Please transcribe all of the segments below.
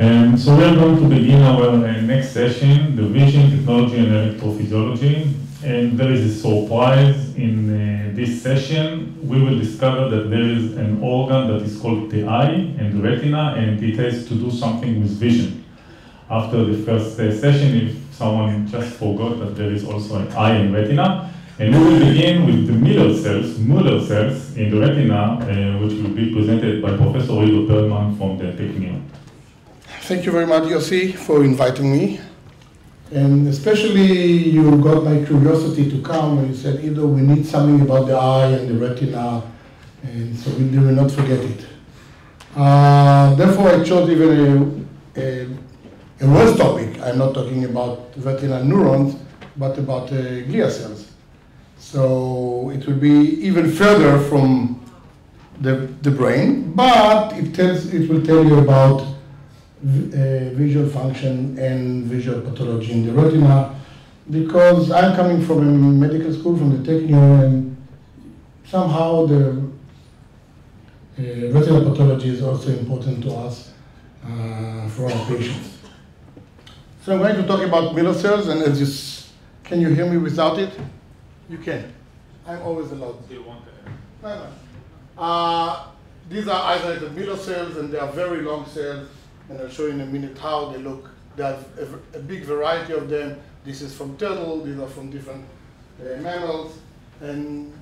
Um, so we are going to begin our uh, next session, the vision, technology, and electrophysiology. And there is a surprise in uh, this session. We will discover that there is an organ that is called the eye and the retina, and it has to do something with vision. After the first uh, session, if someone just forgot that there is also an eye and retina, and we will begin with the Miller cells, Muller cells in the retina, uh, which will be presented by Professor Ido Perlman from the Technion. Thank you very much, Yossi, for inviting me. And especially you got my curiosity to come when you said, Ido, we need something about the eye and the retina, and so we will not forget it. Uh, therefore, I chose even a, a, a worse topic. I'm not talking about retinal neurons, but about uh, glia cells. So it will be even further from the, the brain, but it, tells, it will tell you about uh, visual function and visual pathology in the retina because I'm coming from a medical school from the Technion and somehow the uh, retinal pathology is also important to us uh, for our patients. So I'm going to talk about Müller cells and as you, can you hear me without it? You can. I'm always allowed. Do you want to? No, no. Uh, these are isolated Müller cells and they are very long cells and I'll show you in a minute how they look. They have a, a big variety of them. This is from turtle, these are from different uh, mammals, and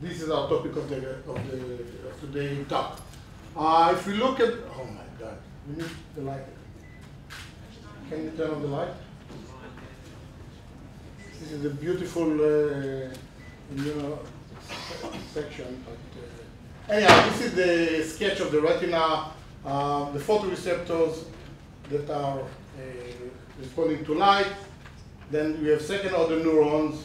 this is our topic of the, of the of today talk. Uh, if we look at, oh my God, we need the light. Can you turn on the light? This is a beautiful, uh, you know, section. But, uh, anyhow, this is the sketch of the retina uh, the photoreceptors that are uh, responding to light. Then we have second order neurons,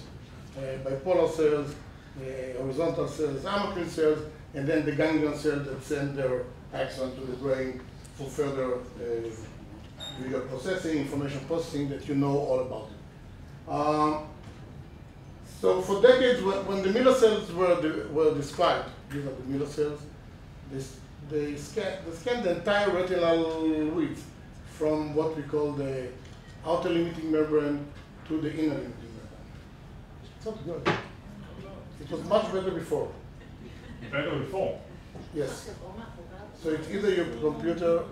uh, bipolar cells, uh, horizontal cells, amacrine cells, and then the ganglion cells that send their axon to the brain for further uh, visual processing, information processing that you know all about. Um, so for decades, when, when the Müller cells were, de were described, these are the Müller cells, this they scan, they scan the entire retinal width from what we call the outer limiting membrane to the inner limiting membrane. It's not good. It was much better before. Better before. Yes. So it's either your computer.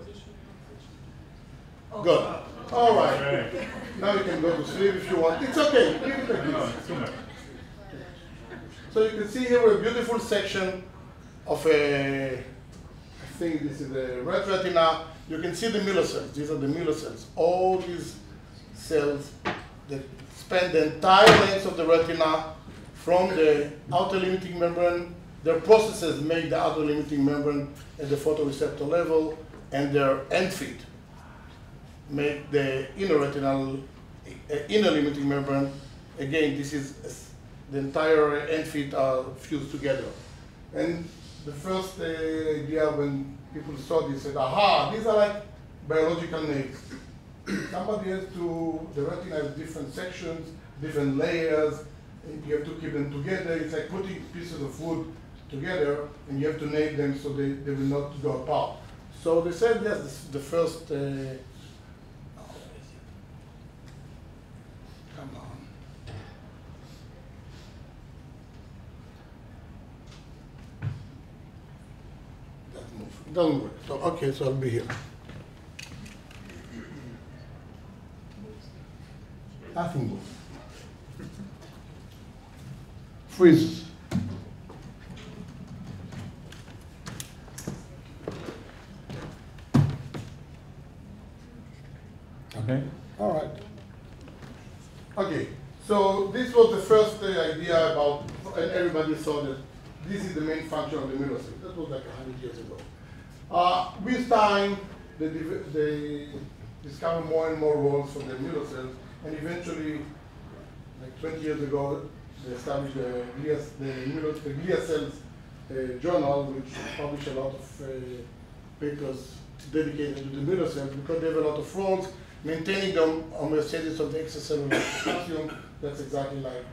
Good. All right. Now you can go to sleep if you want. It's okay. Leave it like No, too much. So you can see here a beautiful section of a, Think this is the red retina. You can see the Müller cells. These are the Müller cells. All these cells that span the entire length of the retina from the outer limiting membrane. Their processes make the outer limiting membrane at the photoreceptor level, and their end feet make the inner retinal, uh, inner limiting membrane. Again, this is the entire end feet are fused together. And the first uh, idea when people saw this said, aha, these are like biological names. Somebody has to, the retina has different sections, different layers, you have to keep them together. It's like putting pieces of wood together, and you have to nail them so they, they will not go apart. So they said, yes, the first. Uh, come on. Doesn't. Work. So, okay, so I'll be here. Nothing. Freezes. Okay. All right. Okay, so this was the first uh, idea about, and everybody saw that this is the main function of the cell. That was like 100 years ago. Uh, with time, they, they discovered more and more roles for the Müller cells, and eventually, like 20 years ago, they established the glia, the, Müller, the glia cells uh, journal, which published a lot of uh, papers dedicated to the Müller cells because they have a lot of roles. Maintaining the homeostasis of the extracellular potassium, that's exactly like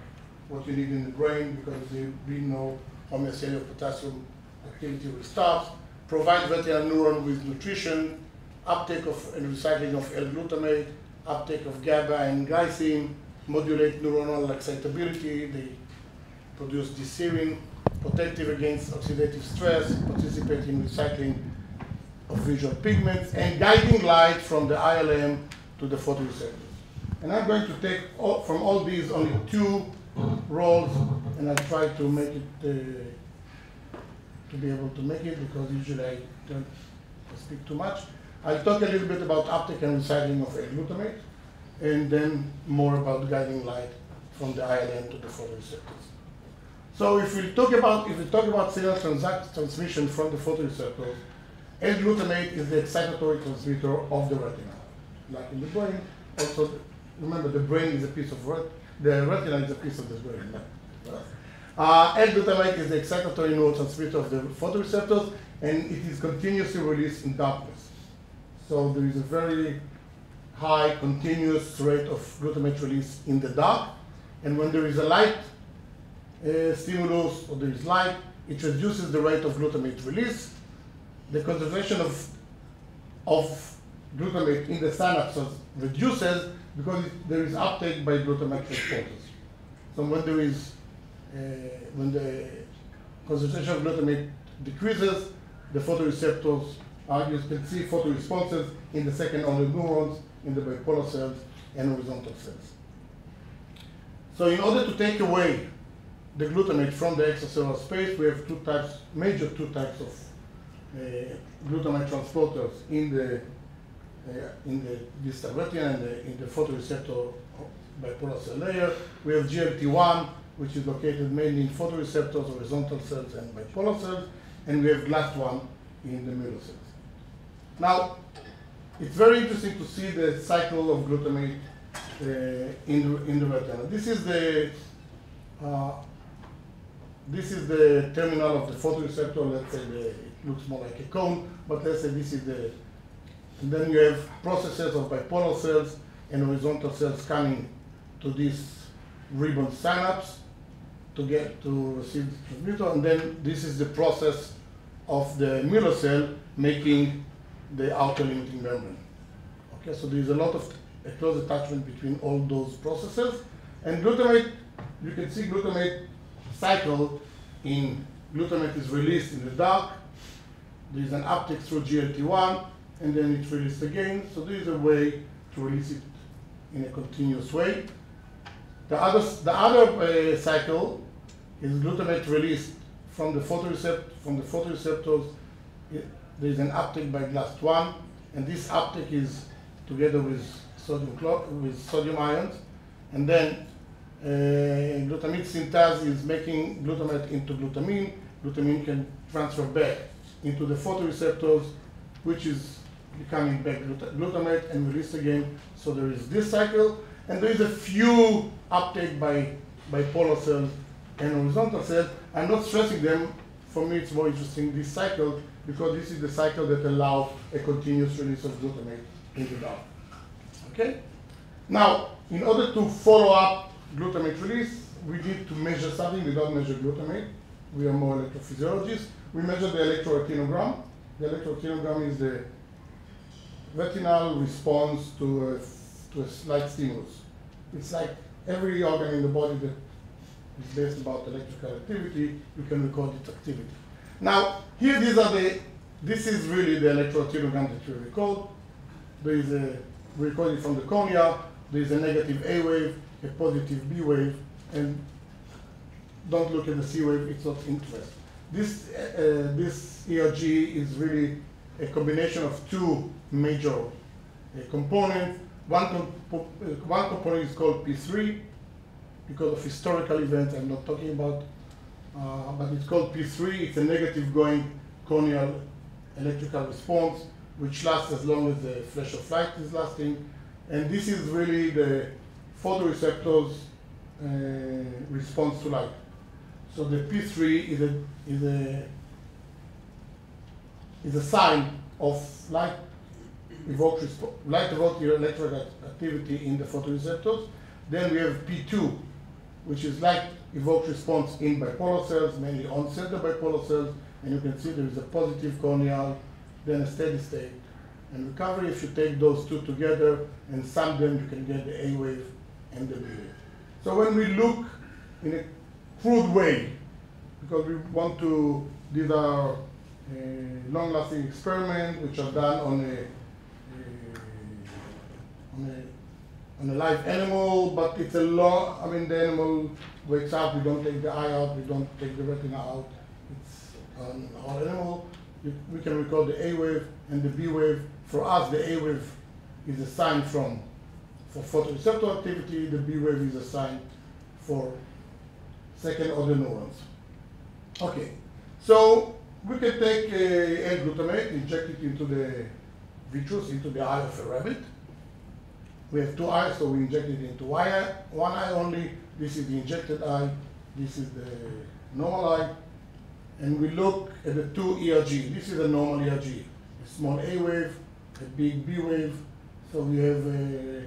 what you need in the brain because there be no homeostasis of potassium activity will stop. Provide retinal neuron with nutrition uptake of and recycling of L-glutamate, uptake of GABA and glycine, modulate neuronal excitability, they produce D-serine, protective against oxidative stress, participate in recycling of visual pigments, and guiding light from the ILM to the photoreceptors. And I'm going to take all, from all these only two roles, and I'll try to make it, uh, to be able to make it, because usually I don't speak too much. I'll talk a little bit about uptake and recycling of L-glutamate, and then more about guiding light from the ILM to the photoreceptors. So if we talk about if we talk about signal transmission from the photoreceptors, L-glutamate is the excitatory transmitter of the retina, like in the brain. Also, remember the brain is a piece of ret the retina is a piece of the brain. Uh, L-glutamate is the excitatory neurotransmitter of the photoreceptors, and it is continuously released in darkness. So there is a very high continuous rate of glutamate release in the dark, and when there is a light uh, stimulus or there is light, it reduces the rate of glutamate release. The concentration of, of glutamate in the synapses reduces because there is uptake by glutamate transporters. So when there is, when the concentration of glutamate decreases, the photoreceptors are, you can see photoresponses in the second order neurons, in the bipolar cells, and horizontal cells. So in order to take away the glutamate from the extracellular space, we have two types, major two types of uh, glutamate transporters in the uh, in the distal retina and the, in the photoreceptor bipolar cell layer. We have GLT1, which is located mainly in photoreceptors, horizontal cells, and bipolar cells, and we have GLAST1 in the Müller cells. Now, it's very interesting to see the cycle of glutamate uh, in, the, in the retina. This is the uh, this is the terminal of the photoreceptor. Let's say the, it looks more like a cone, but let's say this is the. And then you have processes of bipolar cells and horizontal cells coming to this ribbon synapse to get to receive the transmitter, and then this is the process of the Müller cell making the outer limiting membrane. Okay, so there is a lot of a close attachment between all those processes, and glutamate. You can see glutamate cycle in glutamate is released in the dark. There is an uptake through GLT1, and then it's released again. So there is a way to release it in a continuous way. The other, the other uh, cycle is glutamate released from the photoreceptor from the photoreceptors. there is an uptake by GLAST1, and this uptake is together with sodium with sodium ions, and then uh, glutamate synthase is making glutamate into glutamine. Glutamine can transfer back into the photoreceptors, which is becoming back glutamate and released again. So there is this cycle, and there is a few uptake by bipolar cells and horizontal cells. I'm not stressing them. For me, it's more interesting this cycle because this is the cycle that allows a continuous release of glutamate in the dark. Okay? Now, in order to follow up glutamate release, we need to measure something. We don't measure glutamate. We are more electrophysiologists. We measure the electroretinogram. The electroretinogram is the retinal response to a, to a slight stimulus. It's like every organ in the body that is based about electrical activity, you can record its activity. Now, here these are the, this is really the electroretinogram that you record. There is a, we record it from the cornea, there is a negative A wave, a positive B wave, and don't look at the C wave, it's not interest. This, uh, this ERG is really a combination of two major uh, components. One, comp uh, one component is called P3 because of historical events I'm not talking about, uh, but it's called P3. It's a negative going corneal electrical response, which lasts as long as the flash of light is lasting. And this is really the photoreceptors uh, response to light. So the P3 is a, is a, is a sign of light evoked light evoked electrical activity in the photoreceptors. Then we have P2, which is like evoked response in bipolar cells, mainly on center bipolar cells, and you can see there is a positive corneal, then a steady state, and recovery. If you take those two together and sum them, you can get the A wave and the B wave. So when we look in a crude way, because we want to, these are uh, long-lasting experiments which are done on a, uh, on a, on a live animal, but it's a long, I mean, the animal wakes up, we don't take the eye out, we don't take the retina out. It's an animal. We can record the A wave and the B wave. For us, the A wave is a sign from for photoreceptor activity, the B wave is a sign for second order neurons. Okay, so we can take uh, L-glutamate, inject it into the vitreous, into the eye of a rabbit. We have two eyes, so we inject it into one eye, one eye only. This is the injected eye. This is the normal eye. And we look at the two ERG. This is a normal ERG. A small A wave, a big B wave. So we have uh,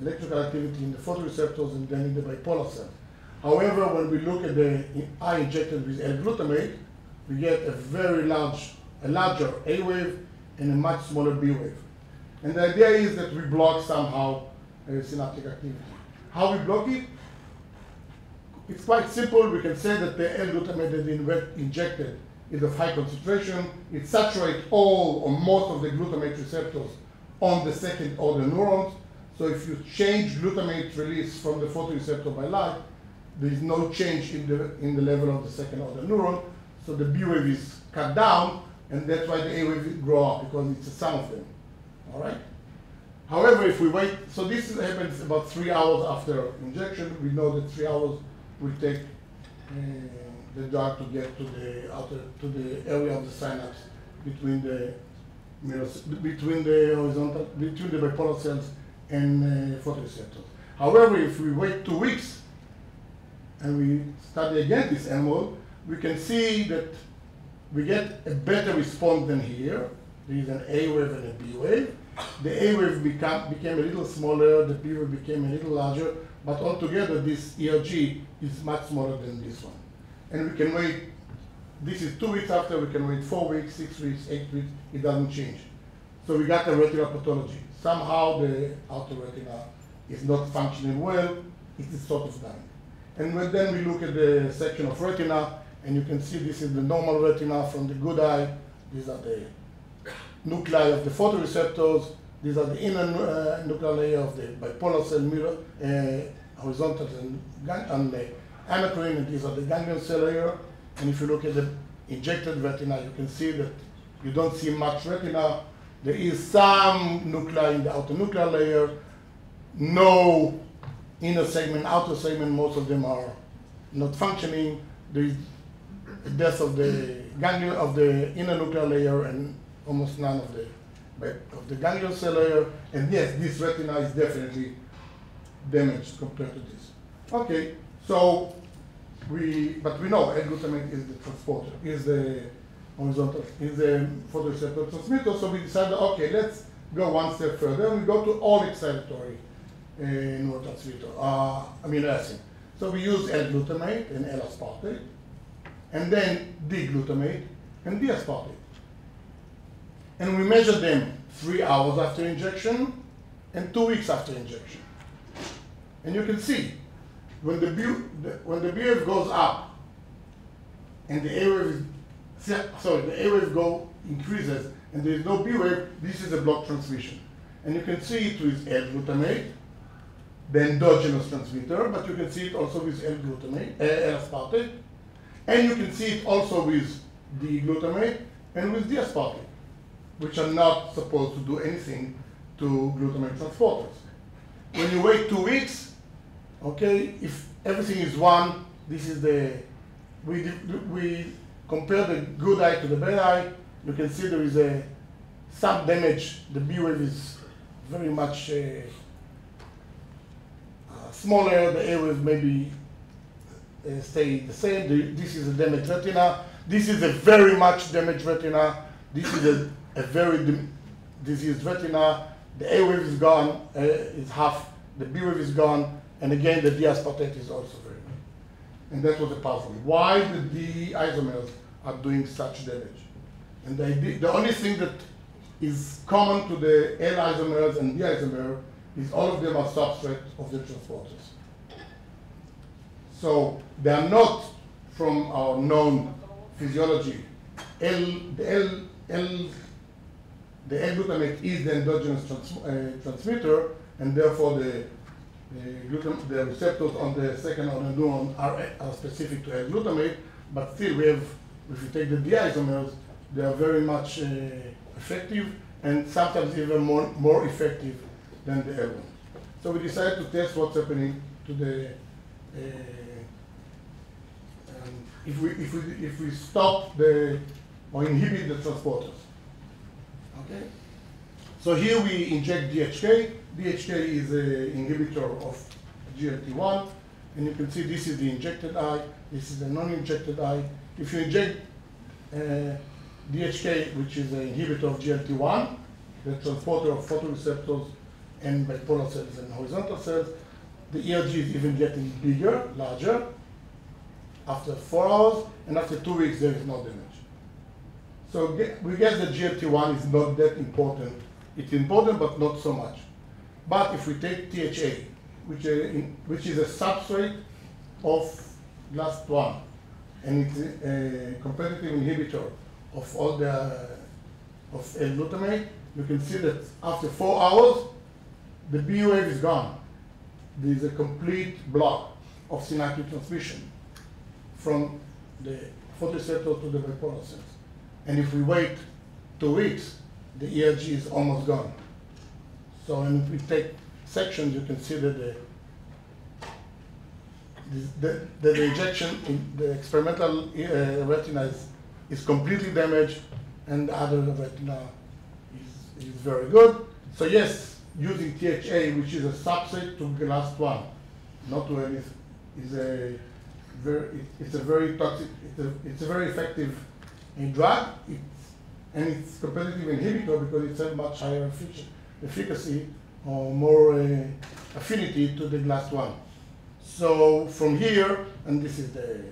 electrical activity in the photoreceptors and then in the bipolar cells. However, when we look at the eye injected with L-glutamate, we get a very large, a larger A wave and a much smaller B wave. And the idea is that we block somehow uh, synaptic activity. How we block it? It's quite simple. We can say that the L-glutamate that we injected is of high concentration. It saturates all or most of the glutamate receptors on the second order neurons. So if you change glutamate release from the photoreceptor by light, there is no change in the, in the level of the second order neuron. So the B wave is cut down, and that's why the A wave grow up, because it's a sum of them. All right? However, if we wait, so this happens about three hours after injection. We know that three hours will take uh, the drug to get to the outer, to the area of the synapse between the between the horizontal, between the bipolar cells and uh, photoreceptors. However, if we wait two weeks and we study again this animal, we can see that we get a better response than here. There is an A wave and a B wave. The A wave become, became a little smaller, the B wave became a little larger, but altogether this ERG is much smaller than this one. And we can wait, this is two weeks after, we can wait four weeks, six weeks, eight weeks, it doesn't change. So we got a retinal pathology. Somehow the outer retina is not functioning well, it is sort of dying. And then we look at the section of retina, and you can see this is the normal retina from the good eye. These are the nuclei of the photoreceptors. These are the inner uh, nuclear layer of the bipolar cell mirror, uh, horizontal and, and the amacrine, and these are the ganglion cell layer. And if you look at the injected retina, you can see that you don't see much retina. There is some nuclei in the outer nuclear layer, no inner segment, outer segment, most of them are not functioning. There is death of the ganglion of the inner nuclear layer and almost none of the of the ganglion cell layer. And yes, this retina is definitely damaged compared to this. Okay, so we but we know L-glutamate is the transporter, is the horizontal, is the photoreceptor transmitter. So we decided, okay, let's go one step further. We go to all excitatory uh, neurotransmitter, uh, amino acid. So we use L-glutamate and L-aspartate and then D-glutamate and D-aspartate. And we measure them three hours after injection and two weeks after injection. And you can see when the, when the goes up and the A wave sorry, the A wave go increases and there is no B wave, this is a block transmission. And you can see it with L-glutamate, the endogenous transmitter, but you can see it also with L-glutamate, L-aspartate, and you can see it also with the glutamate and with the aspartate, which are not supposed to do anything to glutamate transporters. When you wait two weeks, okay, if everything is one, this is the, we, we compare the good eye to the bad eye, you can see there is a some damage. The B wave is very much uh, uh, smaller, the A wave maybe uh, stay the same. The, this is a damaged retina. This is a very much damaged retina. This is a, a very diseased retina. The A wave is gone, uh, half. The B wave is gone. And again, the D aspartate is also very. And that was the puzzle. Why the D isomers are doing such damage? And the, idea, the only thing that is common to the L isomers and D isomer is all of them are substrate of the transporters. So they are not from our known physiology. L, the L, L, the L-glutamate is the endogenous trans, uh, transmitter, and therefore the glutam- the receptors on the second order neuron are, are specific to L-glutamate, but still we have, if you take the D-isomers, they are very much uh, effective and sometimes even more, more effective than the L1. So we decided to test what's happening to the uh, if we if we if we stop the or inhibit the transporters. Okay. So here we inject DHK. DHK is an inhibitor of GLT1, and you can see this is the injected eye. This is the non-injected eye. If you inject uh, DHK, which is an inhibitor of GLT1, the transporter of photoreceptors and bipolar cells and horizontal cells, the ERG is even getting bigger, larger, after four hours, and after two weeks, there is no damage. So we guess that GLT1 is not that important. It's important, but not so much. But if we take THA, which, uh, which is a substrate of GLAST1, and it's a competitive inhibitor of all the of L-glutamate, you can see that after four hours, the B wave is gone. There is a complete block of synaptic transmission from the photoreceptor to the bipolar cells. And if we wait two weeks, the ERG is almost gone. So and if we take sections, you can see that the the, the, the injection in the experimental uh, retina is, is completely damaged and the other retina is, is very good. So yes, using THA, which is a subset to GLAST1, not to any, is a very, it's a very toxic, it's a, it's a very effective drug, it's, and it's competitive inhibitor because it has much higher efficacy or more uh, affinity to the GLAST1. So from here, and this is the,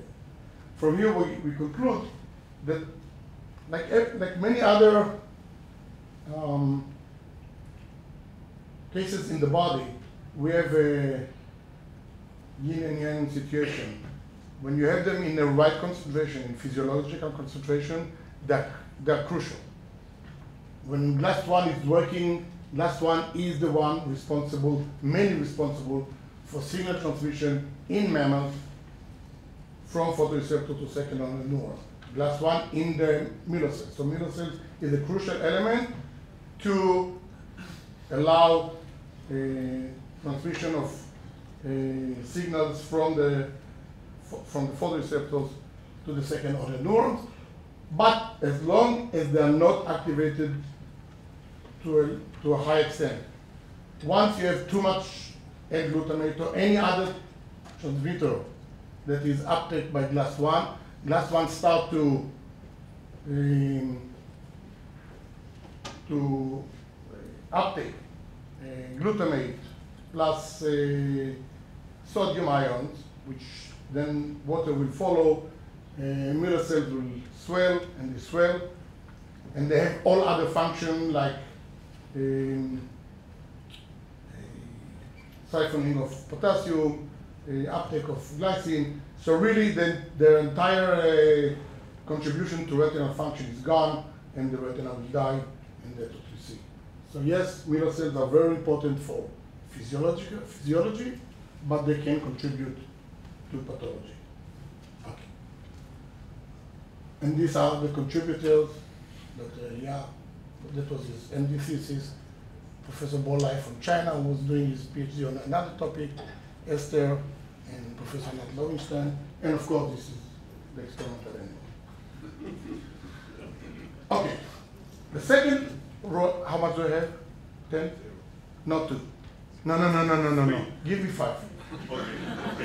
from here we, we conclude that like, like many other um, cases in the body, we have a yin and yang situation. When you have them in the right concentration, in physiological concentration, they're, they're crucial. When GLAST1 is working, GLAST1 is the one responsible, mainly responsible for signal transmission in mammals from photoreceptor to second order neuron. GLAST1 in the Müller cells. So Müller cells is a crucial element to allow uh, transmission of uh, signals from the from the photoreceptors to the second order neurons, but as long as they are not activated to a, to a high extent. Once you have too much L-glutamate or any other transmitter that is uptake by GLAST1, GLAST1 start to um, to uptake uh, glutamate plus uh, sodium ions, which then water will follow, uh, Müller cells will swell and they swell, and they have all other function like um, siphoning of potassium, uh, uptake of glycine. So really, then their entire uh, contribution to retinal function is gone, and the retina will die, and that's what we see. So yes, Müller cells are very important for physiological physiology, but they can contribute to pathology. Okay. And these are the contributors that, uh, yeah, that was his, and this is his Professor Bolai from China who was doing his PhD on another topic, Esther and Professor Nat Lowenstein, and of course this is the experimental animal. Okay, the second row, how much do I have? Ten? Not two. No, no, no, no, no, no, no. Give me five.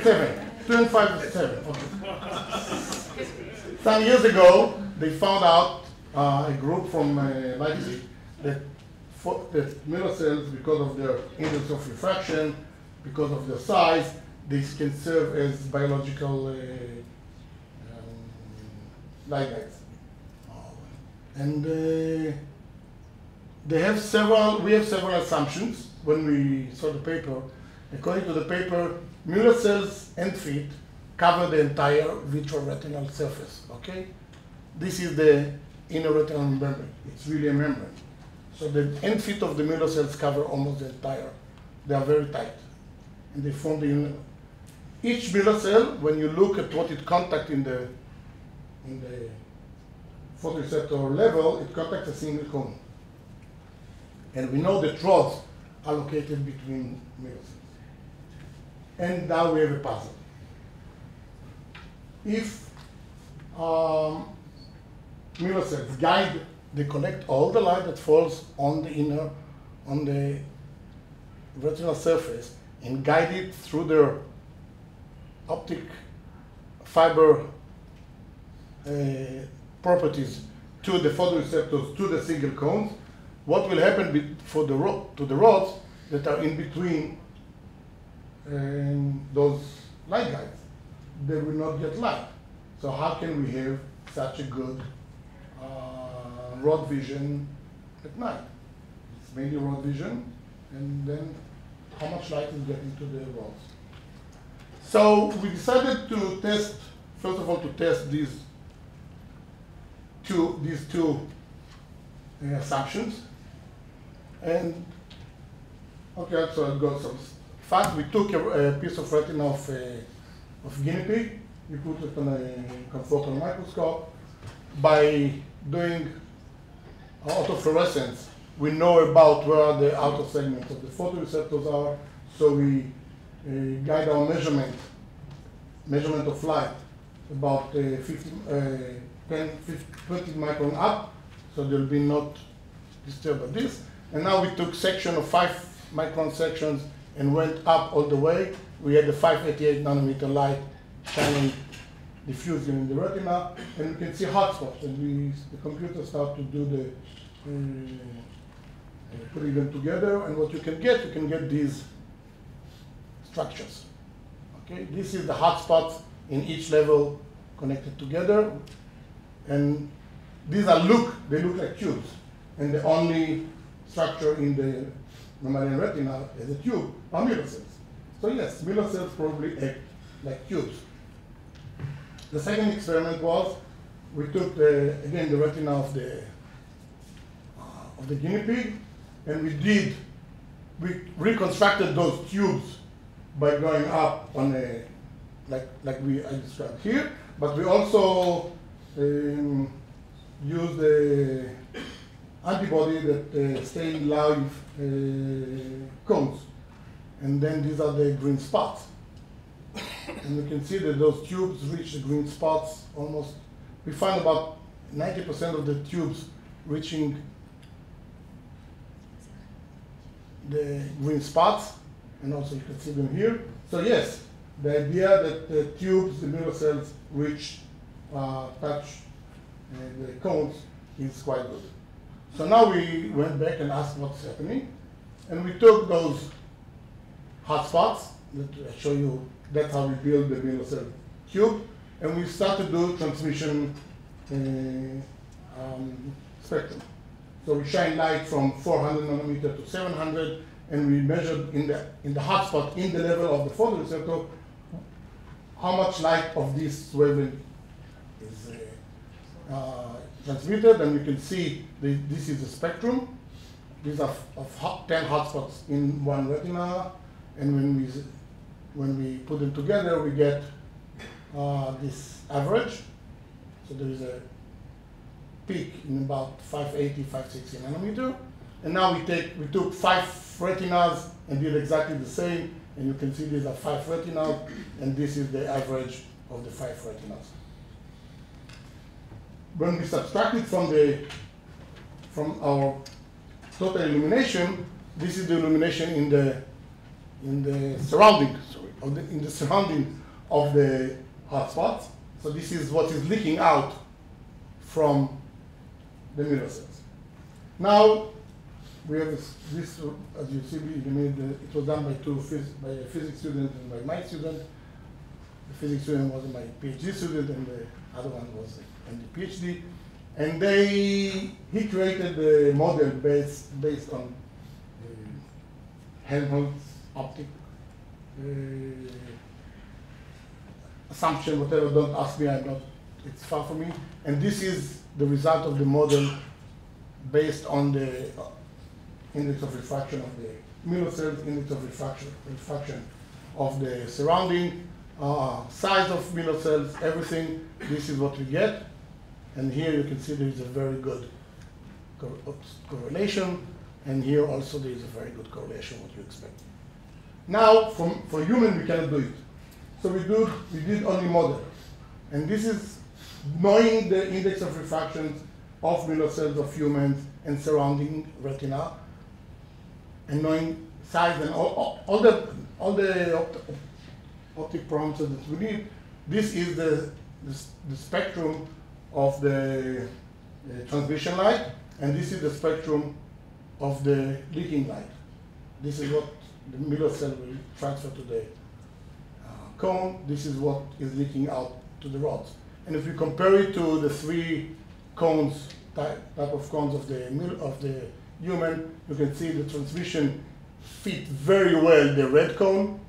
Seven. Two and five is seven. Okay. Some years ago, they found out uh, a group from uh, Leipzig that for, that Müller cells, because of their index of refraction, because of their size, they can serve as biological uh, um, ligands. And uh, they have several, we have several assumptions when we saw the paper. According to the paper, Mueller cells and feet cover the entire vitreoretinal surface, okay? This is the inner retinal membrane. It's really a membrane. So the end feet of the Mueller cells cover almost the entire. They are very tight, and they form the inner. Each Mueller cell, when you look at what it contacts in the in the photoreceptor level, it contacts a single cone. And we know the rods are located between Mueller cells. And now we have a puzzle. If um, Mueller cells guide, they collect all the light that falls on the inner, on the retinal surface and guide it through their optic fiber uh, properties to the photoreceptors, to the single cones, what will happen for the to the rods that are in between um, those light guides? They will not get light. So how can we have such a good uh, rod vision at night? It's mainly rod vision, and then how much light is getting to the rods. So we decided to test, first of all, to test these two, these two uh, assumptions. And, okay, so I've got some fact. We took a, a piece of retina of, uh, of guinea pig, we put it on a confocal microscope. By doing autofluorescence, we know about where the outer segments of the photoreceptors are, so we uh, guide our measurement, measurement of light, about uh, 50, uh, 10, 50, 20 micron up, so there'll be not disturbed by this. And now we took section of five micron sections and went up all the way. We had the 588 nanometer light shining diffusing in the retina, and you can see hotspots. And we, the computer start to do the uh, putting them together, and what you can get, you can get these structures. Okay, this is the hotspots in each level connected together, and these are look they look like tubes, and the only structure in the mammalian retina is a tube or Mueller cells. So yes, Mueller cells probably act like tubes. The second experiment was we took the again the retina of the uh, of the guinea pig, and we did we reconstructed those tubes by going up on a like like we I described here, but we also um, use the antibody that uh, stay live uh, cones, and then these are the green spots. and you can see that those tubes reach the green spots almost. We find about 90% of the tubes reaching the green spots, and also you can see them here. So yes, the idea that the tubes, the Mueller cells, reach, uh, touch uh, the cones is quite good. So now we went back and asked what's happening, and we took those hotspots that I show you. That's how we build the cell cube, and we started to do transmission uh, um, spectrum. So we shine light from 400 nanometer to 700, and we measured in the in the hotspot in the level of the photoreceptor how much light of this wavelength is uh, uh, transmitted, and you can see the, this is the spectrum. These are of hot, 10 hotspots in one retina, and when we when we put them together, we get uh, this average. So there is a peak in about 580, 560 nanometer. And now we take, we took five retinas and did exactly the same. And you can see these are five retinas, and this is the average of the five retinas. When we subtract it from the, from our total illumination, this is the illumination in the, in the surrounding, sorry, of the, in the surrounding of the hotspots. So this is what is leaking out from the Mueller cells. Now, we have this, this as you see, we made, it was done by two, phys by a physics student and by my student. The physics student was my PhD student and the other one was in the PhD. And they, he created a model based, based on uh, Helmholtz optic uh, assumption, whatever, don't ask me, I'm not, it's far from me. And this is the result of the model based on the uh, index of refraction of the cells, index of refraction, refraction of the surrounding, uh, size of cells, everything. This is what we get. And here you can see there is a very good co correlation. And here also there is a very good correlation, what you expect. Now, from, for human, we cannot do it. So we, do, we did only model. And this is knowing the index of refractions of Müller cells of humans and surrounding retina, and knowing size and all, all, all the, all the opt optic parameters that we need. This is the, the, the spectrum of the, the transmission light, and this is the spectrum of the leaking light. This is what the Müller cell will transfer to the uh, cone. This is what is leaking out to the rods. And if we compare it to the three cones, type, type of cones of the, of the human, you can see the transmission fit very well the red cone,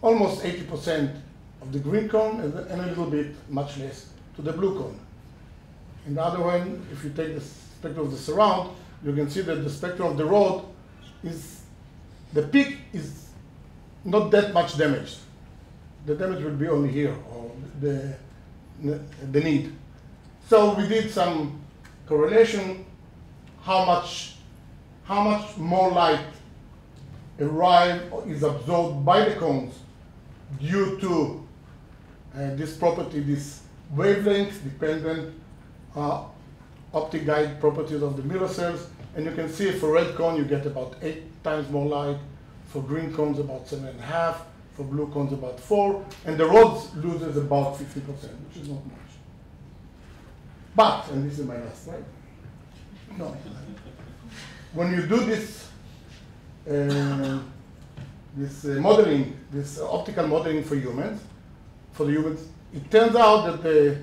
almost 80% of the green cone, and, a little bit, much less, to the blue cone. In the other one, if you take the spectrum of the surround, you can see that the spectrum of the rod is, the peak is not that much damaged. The damage will be only here, or the, the need. So we did some correlation, how much, how much more light arrive is absorbed by the cones due to uh, this property, this wavelength dependent uh, optic guide properties of the Müller cells. And you can see for red cone, you get about eight times more light. For green cones, about seven and a half. For blue cones, about four. And the rods loses about 50%, which is not much. But, and this is my last slide. No. When you do this, uh, this uh, modeling, this optical modeling for humans, for the humans, it turns out that the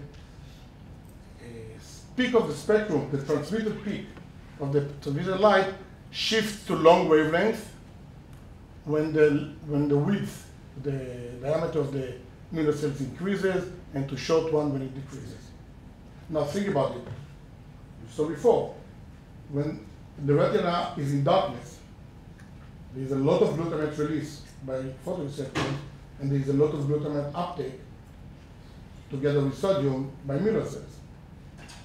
peak of the spectrum, the transmitted peak of the transmitted light, shifts to long wavelength when the, when the width, the diameter of the Müller cells increases, and to short one when it decreases. Now think about it. So before, when the retina is in darkness, there is a lot of glutamate release by photoreceptors, and there is a lot of glutamate uptake together with sodium by Müller cells.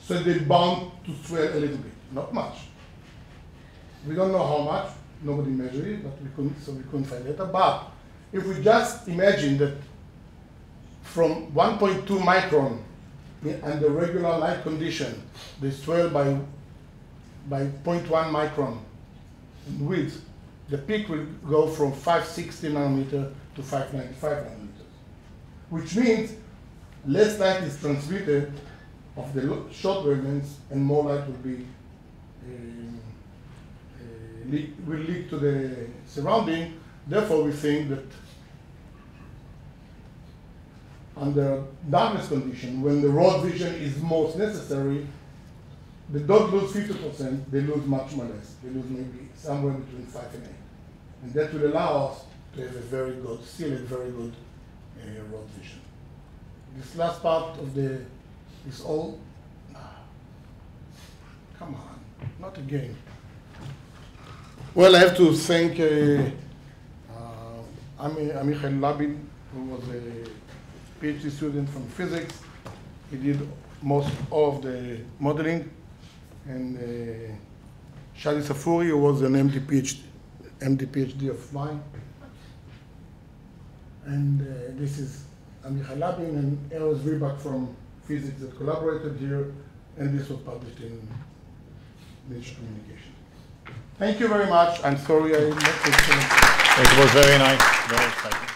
So they're bound to swell a little bit, not much. We don't know how much, nobody measured it, but we couldn't, so we couldn't find data. But if we just imagine that from 1.2 micron under regular light condition, they swell by, by 0.1 micron in width, the peak will go from 560 nanometer to 595 nanometers, which means less light is transmitted of the short wavelengths and more light will be um, uh, leak, will leak to the surrounding. Therefore, we think that under darkness condition, when the rod vision is most necessary, the dog lose 50%, they lose much more less. They lose maybe somewhere between 5 and 8. And that will allow us to have a very good, still a very good uh, rod vision. This last part of the is all. Come on, not again. Well, I have to thank uh, uh, Amichai Labin, who was a PhD student from physics. He did most of the modeling. And uh, Shadi Safuri, who was an MD PhD, MD PhD of mine. And uh, this is Amichai Labin and Erez Ribak from physics that collaborated here, and this was published in Nature Communication. Thank you very much. I'm sorry I It was very nice, very exciting.